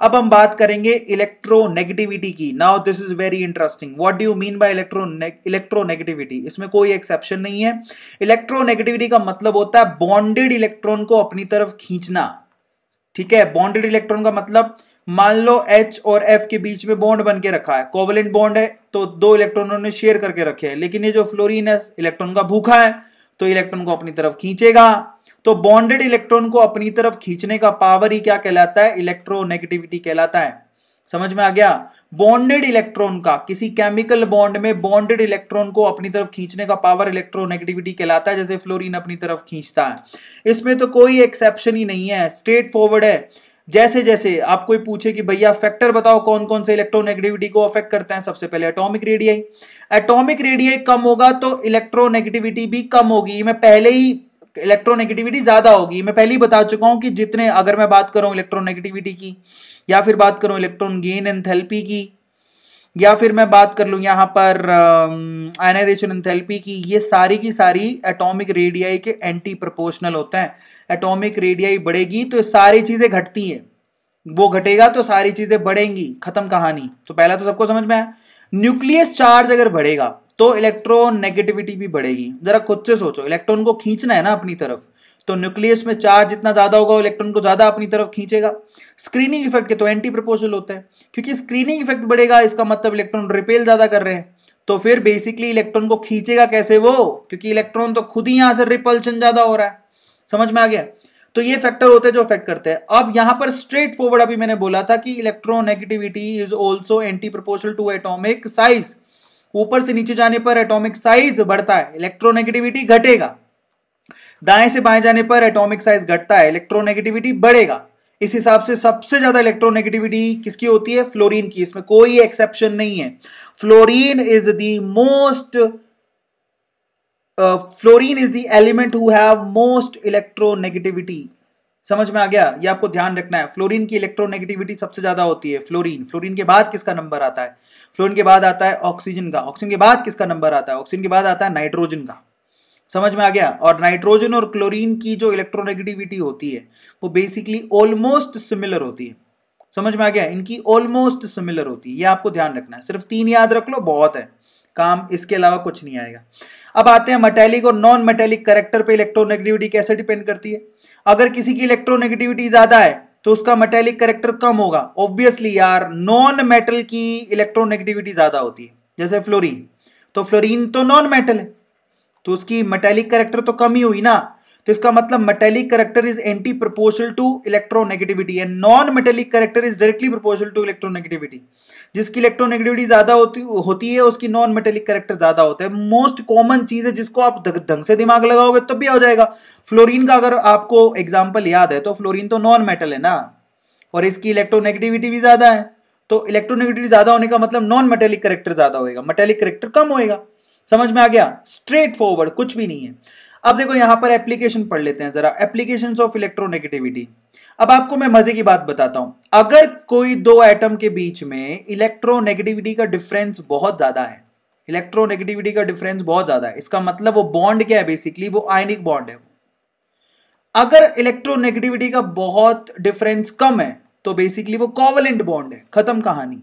अब हम बात करेंगे इलेक्ट्रोनेगेटिविटी की. Now this is very interesting what do you mean by electro electronegativity इसमें कोई एक्सेप्शन नहीं है. इलेक्ट्रोनेगेटिविटी का मतलब होता है बॉन्डेड इलेक्ट्रॉन को अपनी तरफ़ खींचना. ठीक है? बॉन्डेड इलेक्ट्रॉन का मतलब मान लो H और F के बीच में बॉन्ड बन के रखा है. कोवलेंट बॉन्ड है तो दो इलेक्ट्रॉनों ने शेयर करके रखे हैं. लेकिन ये जो फ्लोरीन है इलेक्ट्रॉन का भूखा है तो इलेक्ट्रॉन को अपनी तरफ़ खींचेगा. तो बॉन्डेड इलेक्ट्रॉन को अपनी तरफ़ खींचने का पावर ही क्या कहलाता है? इलेक्ट्रोनेगेटिविटी कहलाता है। समझ में आ गया? बॉन्डेड इलेक्ट्रॉन का, किसी केमिकल बॉन्ड में बॉन्डेड इलेक्ट्रॉन को अपनी तरफ़ खींचने का पावर इलेक्ट्रोनेगेटिविटी कहलाता है, जैसे फ्लोरीन अपनी तरफ़ खींचता है। इसमें तो कोई एक्सेप्शन ही नहीं है स्ट्रेट फॉरवर्ड है। जैसे जैसे, आप कोई पूछे कि भैया फैक्टर बताओ कौन कौन से इलेक्ट्रोनेगेटिविटी को अफेक्ट करते हैं, सबसे पहले एटॉमिक रेडियाई एटॉमिक रेडियाई कम होगा तो इलेक्ट्रोनेगेटिविटी भी कम होगी। मैं पहले ही इलेक्ट्रोनेगेटिविटी ज़्यादा होगी। मैं पहले ही बता चुका हूँ कि जितने अगर मैं बात करूँ इलेक्ट्रोनेगेटिविटी की, या फिर बात करूँ इलेक्ट्रॉन गेन एंथैल्पी की, या फिर मैं बात कर लूँ यहाँ पर आयनाइजेशन एंथैल्पी की, ये सारी की सारी एटॉमिक रेडियाई के एंटी प्रोपोर्शनल होते हैं। एटॉमिक रेडियाई बढ़ेगी तो सारी चीज़ें घटती हैं। वो घटेगा तो सारी चीज़ें बढ़ेंगी। खत्म कहानी। तो पहला तो सबको समझ में आया। न्यूक्लियस चार्ज अगर बढ़ेगा तो इलेक्ट्रॉन नेगेटिविटी भी बढ़ेगी। जरा खुद से सोचो इलेक्ट्रॉन को खींचना है ना अपनी तरफ़ तो न्यूक्लियस में चार्ज जितना ज़्यादा होगा इलेक्ट्रॉन को ज़्यादा अपनी तरफ़ खींचेगा। स्क्रीनिंग इफ़ेक्ट के तो एंटी प्रपोजल होता है, क्योंकि स्क्रीनिंग इफ़ेक्ट बढ़ेगा, इसका मतलब इलेक्ट्रॉन रिपेल ज़्यादा कर रहे हैं। तो फिर बेसिकली इलेक्ट्रॉन को खींचेगा कैसे वो? क्योंकि इलेक्ट्रॉन तो खुद ही यहाँ से रिपल्शन ज़्यादा हो रहा है। समझ में आ गया? तो ये फैक्टर होते हैं जो अफेक्ट करते हैं। अब यहाँ पर स्ट्रेट फॉरवर्ड अभी मैंने बोला था कि electronegativity is also anti proposal to atomic size ऊपर से नीचे जाने पर एटॉमिक साइज़ बढ़ता है इलेक्ट्रोनेगेटिविटी घटेगा। दाएँ से बाएँ जाने पर एटॉमिक साइज़ घटता है इलेक्ट्रोनेगेटिविटी बढ़ेगा। इस हिसाब से सबसे ज़्यादा इलेक्ट्रोनेगेटिविटी किसकी होती है? फ्लोरीन की। इसमें कोई एक्सेप्शन नहीं है। Fluorine is the most fluorine is the element who have most electronegativity समझ में आ गया? ये आपको ध्यान रखना है। फ्लोरीन की इलेक्ट्रोनेगेटिविटी सबसे ज़्यादा होती है। फ्लोरीन। फ्लोरीन के बाद किसका नंबर आता है? फ्लोरीन के बाद आता है ऑक्सीजन का। ऑक्सीजन के बाद किसका नंबर आता है? ऑक्सीजन के बाद आता है नाइट्रोजन का। समझ में आ गया? और नाइट्रोजन और क्लोरीन की जो इलेक्ट्रोनेगेटिविटी होती है, वो बेसिकली ऑलमोस्ट सिमिलर होती है। समझ में आ गया? इनकी ऑलमोस्ट सिमिलर होती है। ये आपको ध्यान रखना है। सिर्फ़ तीन याद रख लो, बहुत है। काम इसके अलावा कुछ नहीं आएगा। अब आते हैं मेटेलिक और नॉन मेटेलिक करेक्टर पे इलेक्ट्रोनेगेटिविटी कैसे डिपेंड करती है? अगर किसी की इलेक्ट्रोनेगेटिविटी ज़्यादा है तो उसका मेटेलिक करेक्टर कम होगा। ऑब्वियसली यार नॉन मेटल की इलेक्ट्रोनेगेटिविटी ज़्यादा होती है, जैसे फ्लोरीन तो फ्लोरीन तो नॉन मेटल है तो उसकी मेटेलिक करेक्टर तो कम ही हुई ना। तो इसका मतलब metallic character is anti proportional to electronegativity and non metallic character is directly proportional to electronegativity जिसकी इलेक्ट्रोनेगेटिविटी ज़्यादा होती होती है, उसकी नॉन मेटेलिक करेक्टर ज़्यादा होता है। मोस्ट कॉमन चीज़ है जिसको आप ढंग से दिमाग लगाओगे तब भी आ जाएगा। फ्लोरीन का अगर आपको एग्ज़ाम्पल याद है तो फ्लोरीन तो नॉन मेटल है ना? और इसकी इलेक्ट्रोनेगेटिविटी भी ज़्यादा है। तो इलेक्ट्रोनेगेटिविटी ज़्यादा होने का मतलब नॉन मेटेलिक करेक्टर ज़्यादा होगा मेटेलिक करेक्टर कम होएगा। समझ में आ गया? स्ट्रेट फॉरवर्ड कुछ भी नहीं है। अब देखो यहाँ पर एप्लीकेशन पढ़ लेते हैं जरा। एप्लीकेशन ऑफ़ इलेक्ट्रोनेगेटिविटी अब आपको मैं मज़े की बात बताता हूँ। अगर कोई दो एटम के बीच में इलेक्ट्रोनेगेटिविटी का डिफरेंस बहुत ज़्यादा है इलेक्ट्रोनेगेटिविटी का डिफरेंस बहुत ज़्यादा है, इसका मतलब वो बॉन्ड क्या है बेसिकली वो आयनिक बॉन्ड है अगर इलेक्ट्रोनेगेटिविटी का बहुत डिफरेंस कम है तो बेसिकली वो कॉवलेंट बॉन्ड है, खत्म कहानी।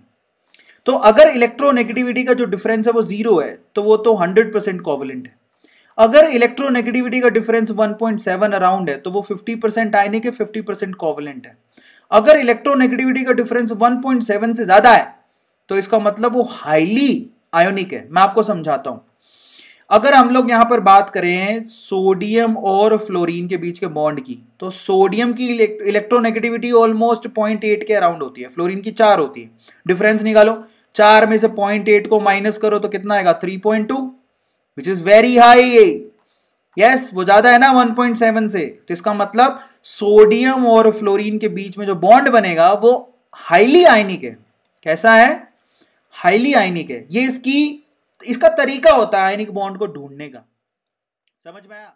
तो अगर इलेक्ट्रोनेगेटिविटी का जो डिफरेंस है वो ज़ीरो है तो वो तो हंड्रेड परसेंट कॉवलेंट है। अगर इलेक्ट्रोनेगेटिविटी का डिफरेंस 1.7 अराउंड है तो वो 50 परसेंट आयनिक है 50 परसेंट कॉवलेंट है। अगर इलेक्ट्रोनेगेटिविटी का डिफरेंस 1.7 से ज़्यादा है तो इसका मतलब वो हाईली आयोनिक है। मैं आपको समझाता हूँ। अगर हम लोग यहाँ पर बात करें सोडियम और फ्लोरीन के बीच के बॉन्ड की तो सोडियम की इलेक्ट्रोनेगेटिविटी ऑलमोस्ट पॉइंट एट के अराउंड होती है। फ्लोरीन की चार होती है। डिफरेंस निकालो। चार में से पॉइंट एट को माइनस करो तो कितना आएगा? Three point two which is very high yes वो ज़्यादा है ना 1.7 से। तो इसका मतलब सोडियम और फ्लोरीन के बीच में जो बॉन्ड बनेगा, वो हाईली आयनिक है। कैसा है? हाईली आयनिक है। ये इसकी, इसका तरीका होता है आयनिक बॉन्ड को ढूँढने का। समझ में आया?